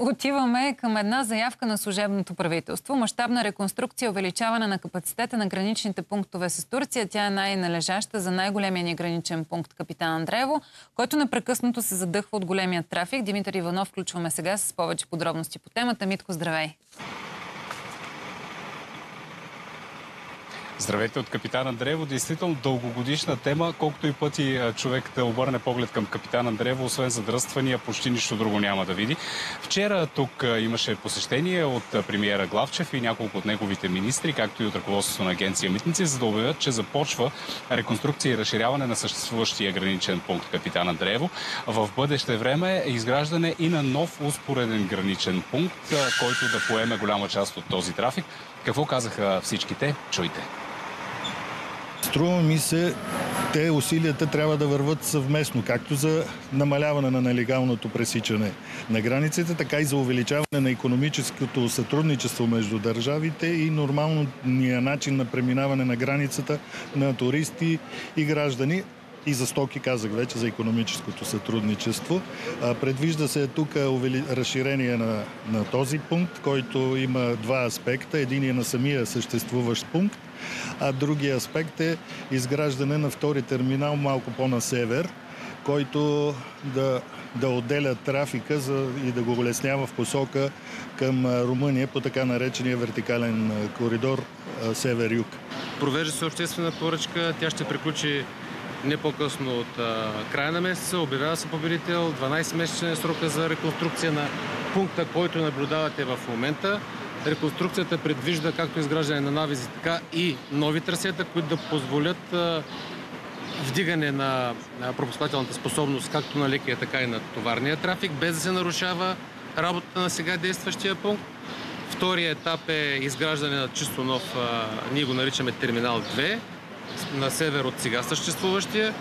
Отиваме към една заявка на служебното правителство. Мащабна реконструкция, увеличаване на капацитета на граничните пунктове с Турция. Тя е най-належаща за най-големия ни граничен пункт Капитан Андреево, който непрекъснато се задъхва от големия трафик. Димитър Иванов включваме сега с повече подробности по темата. Митко, здравей! Здравейте от капитан Андреево. Действително дългогодишна тема, колкото и пъти човек да обърне поглед към капитан Андреево, освен задръствания, почти нищо друго няма да види. Вчера тук имаше посещение от премиера Главчев и няколко от неговите министри, както и от ръководството на агенция Митници, за да обявят, че започва реконструкция и разширяване на съществуващия граничен пункт капитан Андреево. В бъдеще време е изграждане и на нов успореден граничен пункт, който да поеме голяма част от този трафик. Какво казаха всичките? Чуйте. Струва ми се, те усилията трябва да върват съвместно, както за намаляване на нелегалното пресичане на границите, така и за увеличаване на економическото сътрудничество между държавите и нормалния начин на преминаване на границата на туристи и граждани и за стоки, казах вече, за економическото сътрудничество. Предвижда се тук разширение на, на този пункт, който има два аспекта. Един е на самия съществуващ пункт, а другия аспект е изграждане на втори терминал малко по-на север, който да, да отделя трафика за, и да го улеснява в посока към Румъния по така наречения вертикален коридор север-юг. Провежда се обществена поръчка, тя ще приключи не по-късно от края на месеца. Обявява се победител. 12-месечен е срока за реконструкция на пункта, който наблюдавате в момента. Реконструкцията предвижда както изграждане на навизи, така и нови трасета, които да позволят вдигане на пропускателната способност както на лекия, така и на товарния трафик, без да се нарушава работата на сега действащия пункт. Втория етап е изграждане на чисто нов, ние го наричаме терминал 2, на север от сега съществуващия,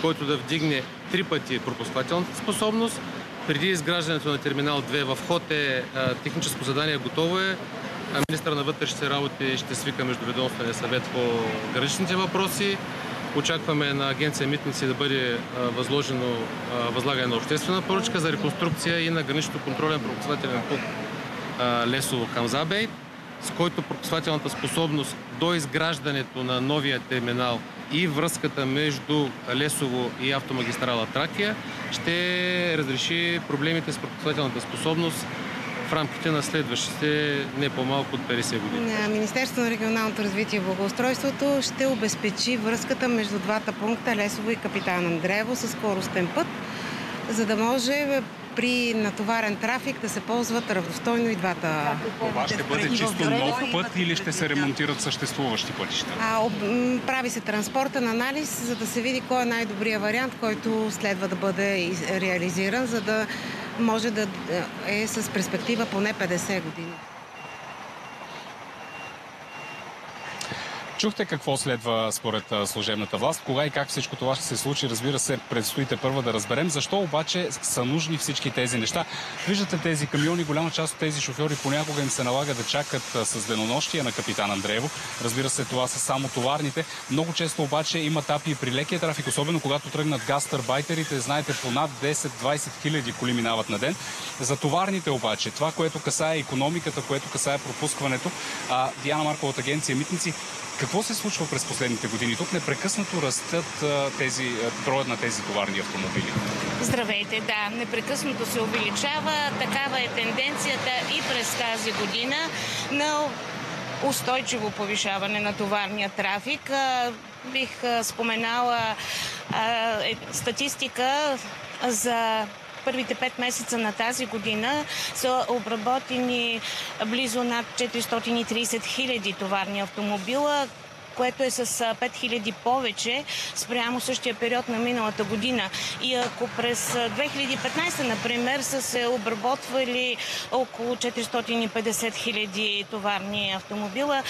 който да вдигне три пъти пропускателната способност. Преди изграждането на терминал 2 в ход е техническо задание, готово е. Министър на вътрешните работи ще свика Междуведомствения съвет по граничните въпроси. Очакваме на агенция Митници да бъде възложено възлагане на обществена поръчка за реконструкция и на гранично контролен пропускателен пункт Лесово Камзабей с който пропускателната способност до изграждането на новия терминал и връзката между Лесово и автомагистрала Тракия ще разреши проблемите с пропускателната способност в рамките на следващите не по-малко от 50 години. Министерството на регионалното развитие и благоустройството ще обезпечи връзката между двата пункта Лесово и Капитан Андреево с скоростен път, за да може при натоварен трафик да се ползват равностойно и двата. Това ще бъде чисто нов път или ще се ремонтират съществуващи пътища? А, об, прави се транспортен анализ, за да се види кой е най-добрият вариант, който следва да бъде реализиран, за да може да е с перспектива поне 50 години. Чухте какво следва според служебната власт. Кога и как всичко това ще се случи, разбира се, предстоите първо да разберем. Защо обаче са нужни всички тези неща? Виждате тези камиони, голяма част от тези шофьори понякога им се налага да чакат с денонощия на капитан Андреево. Разбира се, това са само товарните. Много често обаче има тапи при лекия трафик, особено когато тръгнат гастърбайтерите. Знаете, по над 10-20 хиляди коли минават на ден. За товарните обаче, това, което касае економиката, което касае пропускването, Диана Маркова от агенция Митници какво се случва през последните години? Тук непрекъснато растат тези, броят на тези товарни автомобили. Здравейте, да, непрекъснато се увеличава. Такава е тенденцията и през тази година на устойчиво повишаване на товарния трафик. Бих споменала е, статистика за първите 5 месеца на тази година са обработени близо над 430 хиляди товарни автомобила, което е с 5000 повече спрямо същия период на миналата година. И ако през 2015, например, са се обработвали около 450 хиляди товарни автомобила,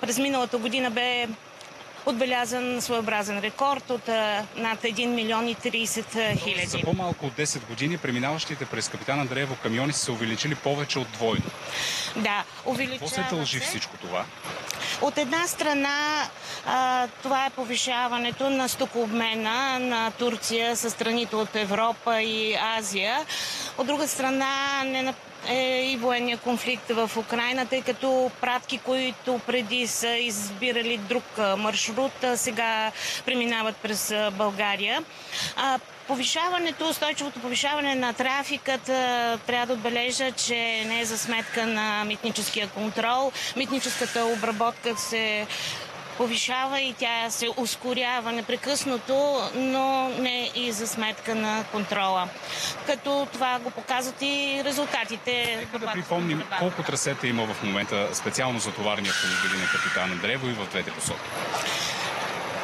през миналата година бе отбелязан своеобразен рекорд от над 1 милион и 30 хиляди. За по-малко от 10 години преминаващите през Капитан Андреево камиони са се увеличили повече от двойно. Да, увеличава Какво се дължи всичко това? От една страна а, това е повишаването на стокообмена на Турция с страните от Европа и Азия. От друга страна не е и военния конфликт в Украина, тъй като пратки, които преди са избирали друг маршрут, сега преминават през България. Повишаването, устойчивото повишаване на трафикът трябва да отбележа, че не е за сметка на митническия контрол. Митническата обработка се повишава и тя се ускорява непрекъснато, но не и за сметка на контрола. Като това го показват и резултатите. Нека да припомним колко трасета има в момента специално за товарни автомобили на капитан Андреево и в двете посоки.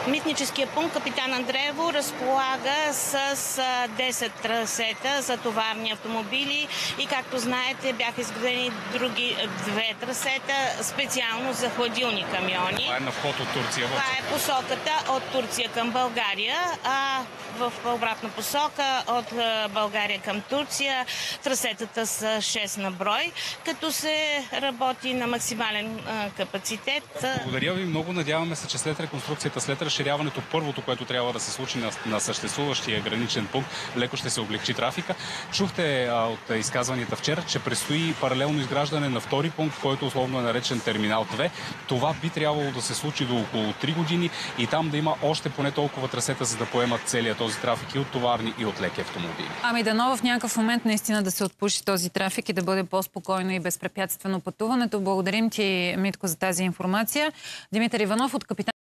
Митническия пункт Капитан Андреево разполага с 10 трасета за товарни автомобили и както знаете бяха изградени други две трасета специално за хладилни камиони. Това е на вход от Турция. Това е посоката от Турция към България, а в обратна посока от България към Турция трасетата са 6 на брой, като се работи на максимален капацитет. Благодаря ви много. Надяваме се, че след реконструкцията, след разширяването, първото, което трябва да се случи на, на съществуващия граничен пункт, леко ще се облегчи трафика. Чухте а, от изказванията вчера, че предстои паралелно изграждане на втори пункт, който условно е наречен Терминал 2. Това би трябвало да се случи до около 3 години и там да има още поне толкова трасета, за да поемат целият този трафик и от товарни, и от леки автомобили. Ами дано в някакъв момент наистина да се отпуши този трафик и да бъде по-спокойно и безпрепятствено пътуването. Благодарим ти, Митко, за тази информация. Димитър Иванов от Капитан